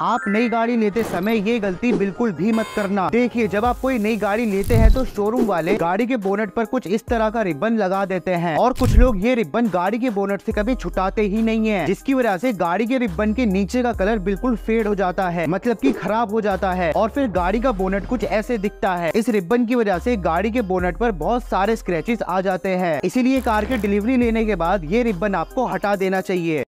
आप नई गाड़ी लेते समय ये गलती बिल्कुल भी मत करना। देखिए, जब आप कोई नई गाड़ी लेते हैं तो शोरूम वाले गाड़ी के बोनट पर कुछ इस तरह का रिबन लगा देते हैं। और कुछ लोग ये रिबन गाड़ी के बोनट से कभी छुटाते ही नहीं है, जिसकी वजह से गाड़ी के रिबन के नीचे का कलर बिल्कुल फेड हो जाता है मतलब की खराब हो जाता है। और फिर गाड़ी का बोनट कुछ ऐसे दिखता है। इस रिबन की वजह से गाड़ी के बोनट पर बहुत सारे स्क्रेचेस आ जाते हैं। इसीलिए कार की डिलीवरी लेने के बाद ये रिबन आपको हटा देना चाहिए।